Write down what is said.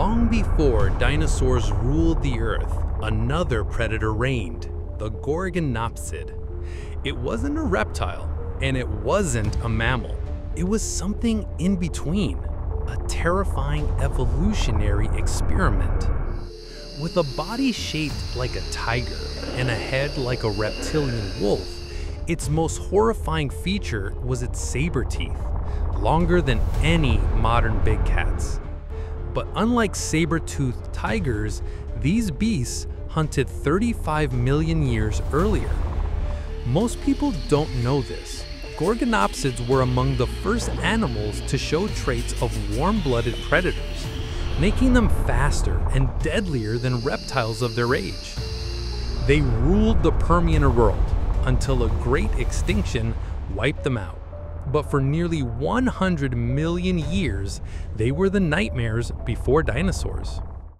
Long before dinosaurs ruled the earth, another predator reigned, the Gorgonopsid. It wasn't a reptile, and it wasn't a mammal. It was something in between, a terrifying evolutionary experiment. With a body shaped like a tiger and a head like a reptilian wolf, its most horrifying feature was its saber teeth, longer than any modern big cats. But unlike saber-toothed tigers, these beasts hunted 35 million years earlier. Most people don't know this. Gorgonopsids were among the first animals to show traits of warm-blooded predators, making them faster and deadlier than reptiles of their age. They ruled the Permian world until a great extinction wiped them out. But for nearly 100 million years, they were the nightmares before dinosaurs.